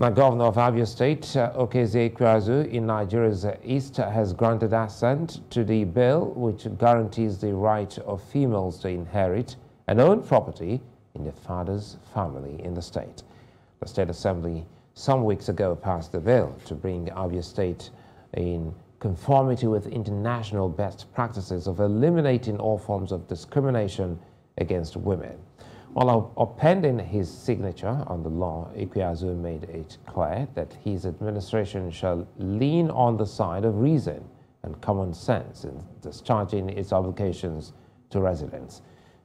Now, Governor of Abia State, uh, Okezie Ikpeazu, in Nigeria's east, has granted assent to the bill which guarantees the right of females to inherit and own property in their father's family in the state. The State Assembly some weeks ago passed the bill to bring Abia State in conformity with international best practices of eliminating all forms of discrimination against women. While appending his signature on the law, Ikpeazu made it clear that his administration shall lean on the side of reason and common sense in discharging its obligations to residents.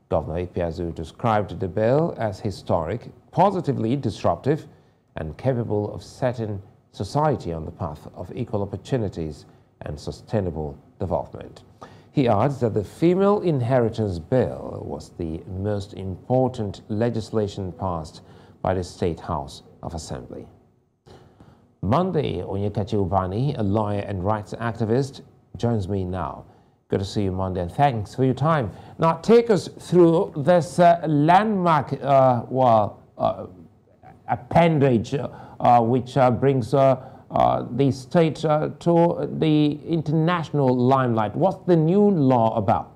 Governor Ikpeazu described the bill as historic, positively disruptive, and capable of setting society on the path of equal opportunities and sustainable development. He adds that the Female Inheritance Bill was the most important legislation passed by the State House of Assembly. Monday, Onyekachi Ubani, a lawyer and rights activist, joins me now. Good to see you, Monday, and thanks for your time. Now, take us through this uh, landmark, uh, well, uh, appendage, uh, which uh, brings uh, the state to the international limelight. What's the new law about?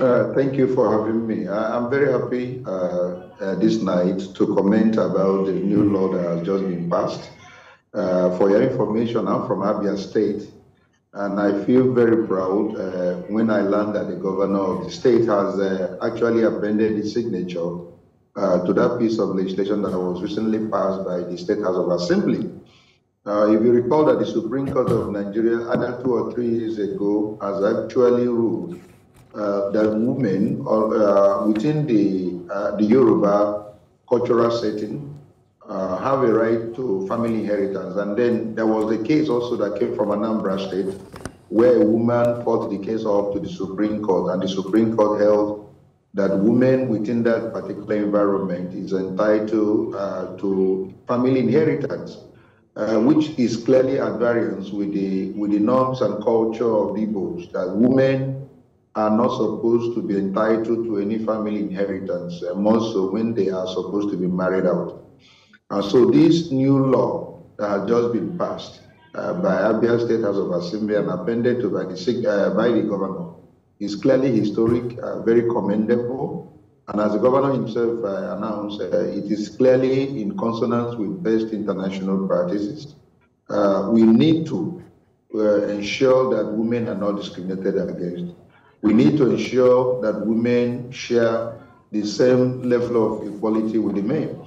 Uh, thank you for having me. I, am very happy uh, uh, this night to comment about the new law that has just been passed. for your information, I'm from Abia State, and I feel very proud when I learned that the governor of the state has actually appended his signature uh, to that piece of legislation that was recently passed by the State House of Assembly. Uh, if you recall that the Supreme Court of Nigeria, other two or three years ago, has actually ruled uh, that women uh, within the, uh, the Yoruba cultural setting uh, have a right to family inheritance. And then there was a case also that came from Anambra State where a woman fought the case up to the Supreme Court, and the Supreme Court held that women within that particular environment is entitled uh, to family inheritance, uh, which is clearly at variance with the with the norms and culture of the that women are not supposed to be entitled to any family inheritance, uh, more so when they are supposed to be married out. And so this new law that has just been passed uh, by Abia State House of Assembly and appended to by the, uh, by the governor is clearly historic, uh, very commendable. And as the governor himself uh, announced, uh, it is clearly in consonance with best international practices. Uh, we need to ensure that women are not discriminated against. We need to ensure that women share the same level of equality with the men.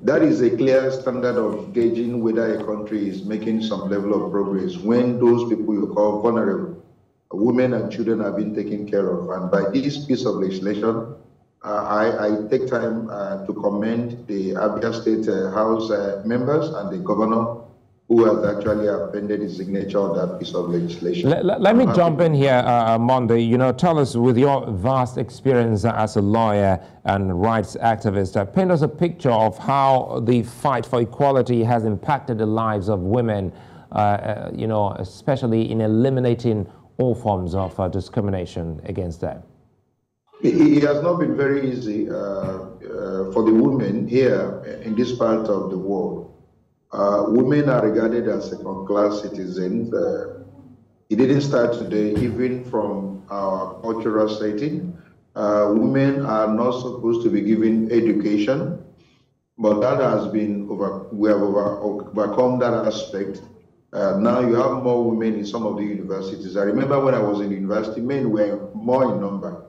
That is a clear standard of gauging whether a country is making some level of progress when those people you call vulnerable women and children are being taken care of. And by this piece of legislation, uh, I, I, take time uh, to commend the Abia State uh, House uh, members and the governor who has actually appended his signature on that piece of legislation. Let, let, let me jump in here, uh, uh, Monday. You know, tell us with your vast experience as a lawyer and rights activist, paint us a picture of how the fight for equality has impacted the lives of women, you know, especially in eliminating all forms of uh, discrimination against them? It has not been very easy uh, uh, for the women here in this part of the world. Uh, women are regarded as second-class citizens. Uh, it didn't start today, even from our cultural setting. Uh, women are not supposed to be given education, but that has been over. We have over, overcome that aspect uh, now you have more women in some of the universities. I remember when I was in university, men were more in number.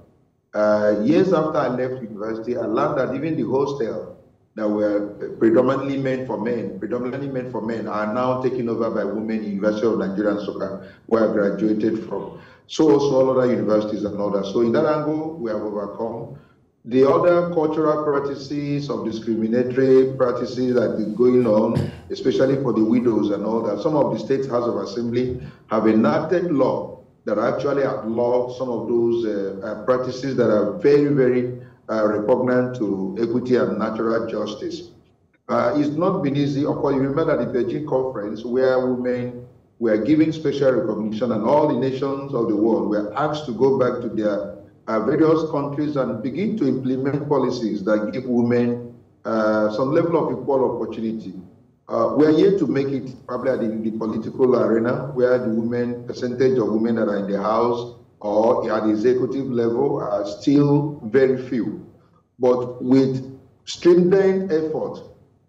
Uh, years after I left university, I learned that even the hostel that were predominantly meant for men, predominantly meant for men, are now taken over by women in University of Nigeria Nsukka, where I graduated from. So also all other universities and all that. So in that angle, we have overcome the other cultural practices of discriminatory practices that is going on, especially for the widows and all that, some of the state House of Assembly have enacted law that actually outlaw some of those uh, uh, practices that are very, very repugnant to equity and natural justice. Uh, it's not been easy. Of course, you remember the Beijing conference where women were given special recognition and all the nations of the world were asked to go back to their uh, various countries and begin to implement policies that give women uh, some level of equal opportunity. Uh, we are here to make it probably in the political arena where the women percentage of women that are in the house or at the executive level are still very few. But with stringent effort,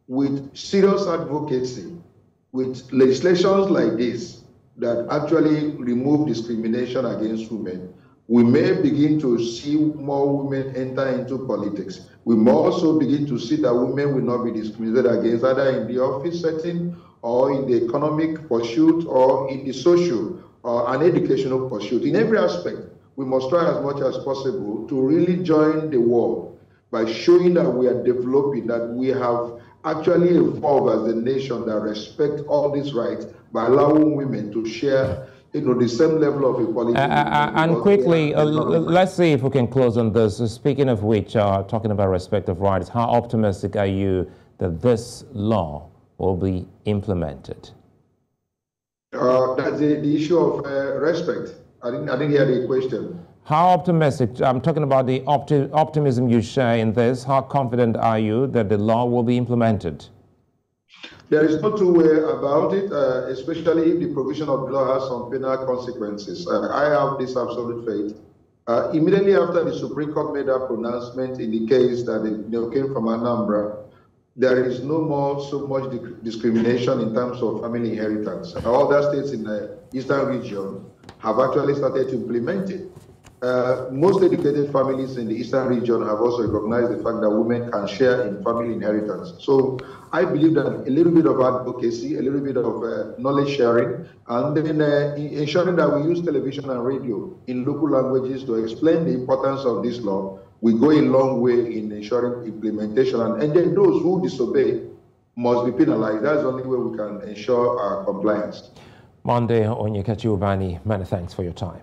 with serious advocacy, with legislations like this that actually remove discrimination against women, we may begin to see more women enter into politics. We may also begin to see that women will not be discriminated against either in the office setting or in the economic pursuit or in the social or an educational pursuit. In every aspect, we must try as much as possible to really join the world by showing that we are developing, that we have actually evolved as a nation that respect all these rights by allowing women to share you know, the same level of equality. Uh, uh, and quickly, uh, let's see if we can close on this. Speaking of which, uh, talking about respect of rights, how optimistic are you that this law will be implemented? Uh, that's the, the, issue of uh, respect. I didn't, I didn't hear the question. How optimistic, I'm talking about the opti optimism you share in this. How confident are you that the law will be implemented? There is no two way about it, uh, especially if the provision of the law has some penal consequences. Uh, I have this absolute faith. Uh, immediately after the Supreme Court made a pronouncement in the case that it you know, came from Anambra, there is no more so much discrimination in terms of family inheritance. Other states in the eastern region have actually started to implement it. Uh, most educated families in the eastern region have also recognized the fact that women can share in family inheritance. So I believe that a little bit of advocacy, a little bit of uh, knowledge sharing, and then uh, ensuring that we use television and radio in local languages to explain the importance of this law will go a long way in ensuring implementation. And, and then those who disobey must be penalized. That's the only way we can ensure our compliance. Monday Onyekachi Ubani, many thanks for your time.